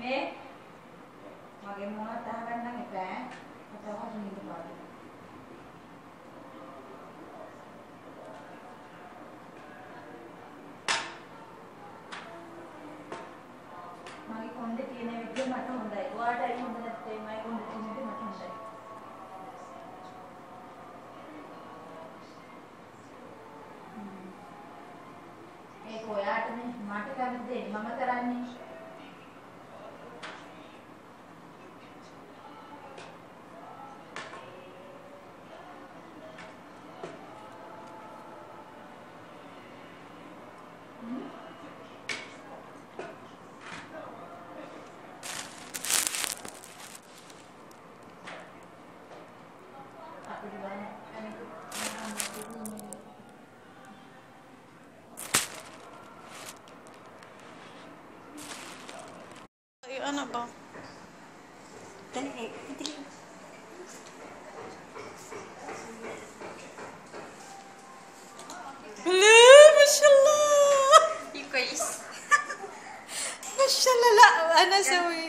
මේ මගේ මොනවත් අහගන්න එපා. කතාවක් නිදි පාඩු. මගේ කොණ්ඩේ තියෙන විදිය මට හොඳයි. ඔයාටයි හොඳ නැත්තේ මගේ කොණ්ඩේ තියෙන විදිය මට හොඳයි. ඒක ඔයාටනේ මට කරන්නේ මම කරන්නේ. مرحبا طلعي طلعي ليه ما شاء الله كويس ما شاء الله لا انا اسوي